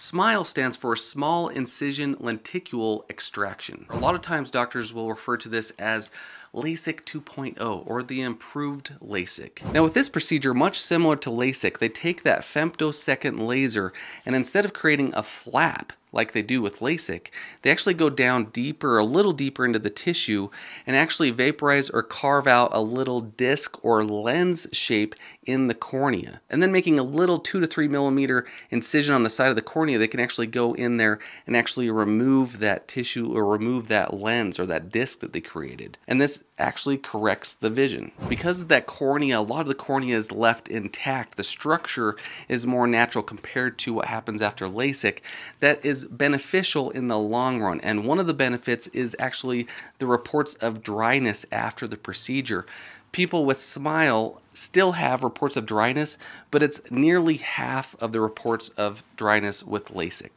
SMILE stands for Small Incision Lenticule Extraction. A lot of times doctors will refer to this as LASIK 2.0 or the improved LASIK. Now with this procedure, much similar to LASIK, they take that femtosecond laser and instead of creating a flap, like they do with LASIK, they actually go down deeper, a little deeper into the tissue and actually vaporize or carve out a little disc or lens shape in the cornea. And then making a little two to three millimeter incision on the side of the cornea, they can actually go in there and actually remove that tissue or remove that lens or that disc that they created. And this actually corrects the vision. Because of that cornea, a lot of the cornea is left intact. The structure is more natural compared to what happens after LASIK. That is beneficial in the long run. And one of the benefits is actually the reports of dryness after the procedure. People with SMILE still have reports of dryness, but it's nearly half of the reports of dryness with LASIK.